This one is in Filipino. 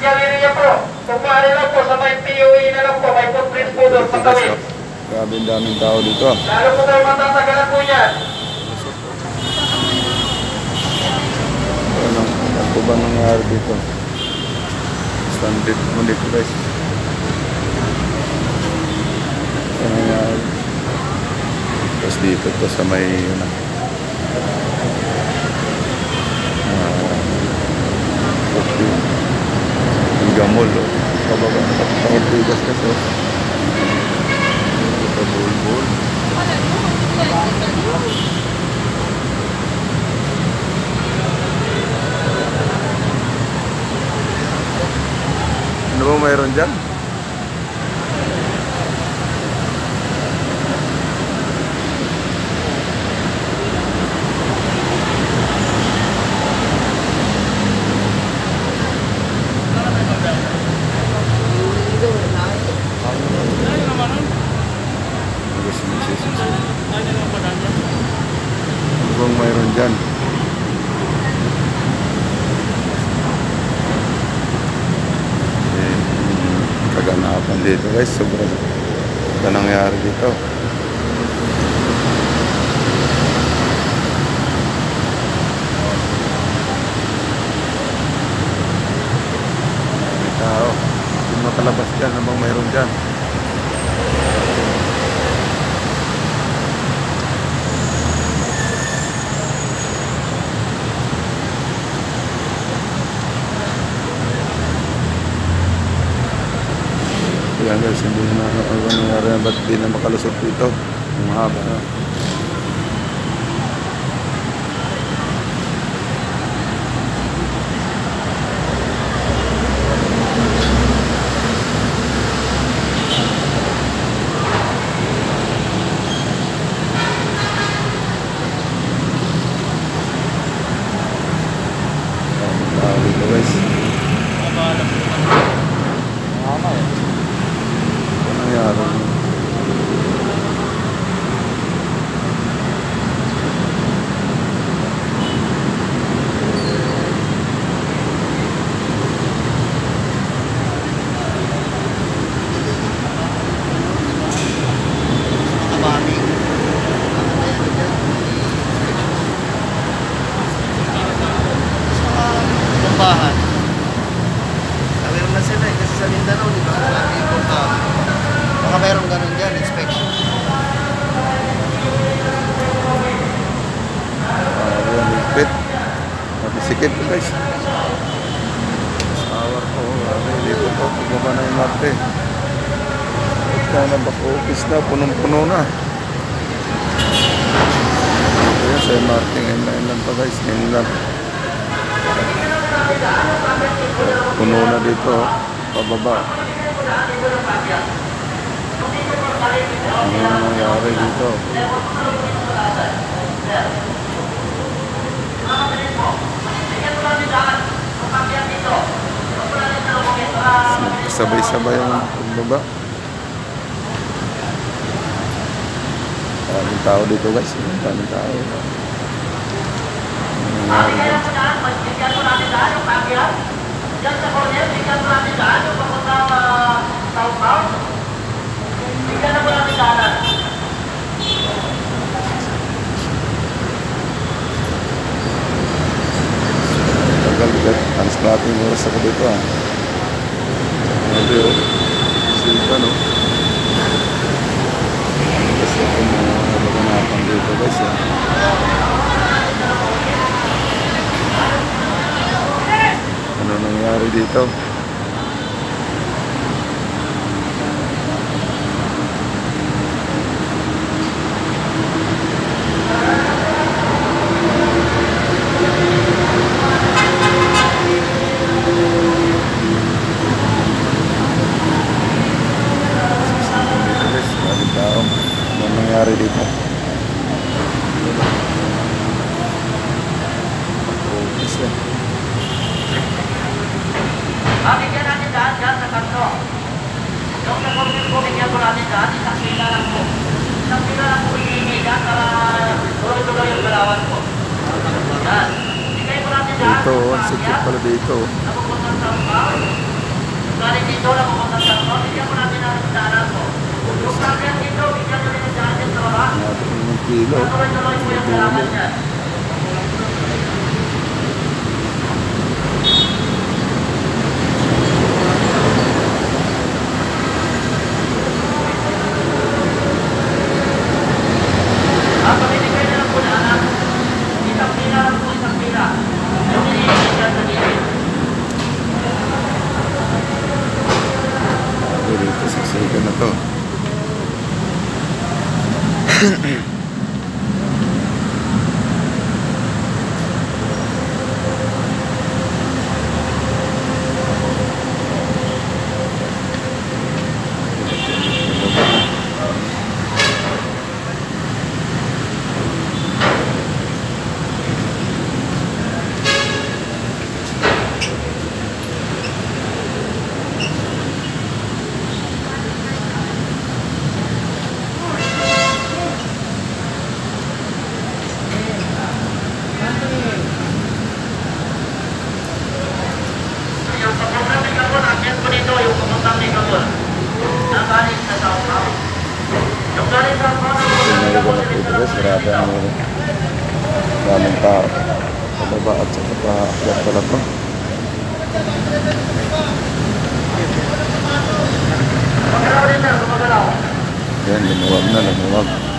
Galleria po. Kung maaari lang po sa may POE na lang po, may footprint po doon oh. Grabe ang daming tao dito. Lalo po kayo matatagalan po yan. Ano, ano ba nangyari dito? Standard mo dito guys. Ano nangyari? Tapos dito to sa may ano, ah, okay. Ang gamol oh. Pababa na kapatang bigas kasi oh. Ito bulbul. Ano ba mayroon dyan? Ano bang mayroon dyan? Eh, kaganapan dito guys. Sobrang ano nangyari dito. May tao. Hindi makalabas dyan. Ano bang mayroon dyan? Yan guys, hindi na ano nangyari na ba't di na makalusot dito? Ang mahaba na. Ang tao dito guys. Ano nangyari? Tumbahan. Meron na sila eh, kasi sa Mindanao, di ba? Marami yung punta. Baka meron ganun dyan, inspection. Higpit. Mabisikip ko guys. Sawar ko, grabe, dito po, pagbaba na yung marte. Ito na bako, office na, punong-puno na. Ito yan, sa MRT ngayon lang lang to guys, ngayon lang. Puno na dito, pababa. Ano yung nangyari dito? Sabay-sabay ang pagbaba. Maraming tao dito guys. Maraming tao. Ano nangyari dyan? Diyan sa corner, bigyan mo natin daan yung papunta southbound. Bigyan na mo natin daanan. Tagal ka. Alas oras ako dito ah. Grabe oh. Silva no. Kasi ako mga maganapan dito guys ah. Ano nangyari? Dito guys, maraming tao. Ano nangyari dito? Eh. Ah, bigyan natin daan dyan sa kanto. Yung corner po, bigyan mo natin daan. Isang pila lang po. Isang pila lang po iingi dyan para tuloy-tuloy yung galawan po. Yan. Bigay mo natin daan. Dito, ang sikip pala dito. Napupunta sa southbound. kilo. Ito, Grabe ang ulo. Daming tao. Sa baba at sa pagkakaklat pala to. Yan, lumuwag na, lumuwag.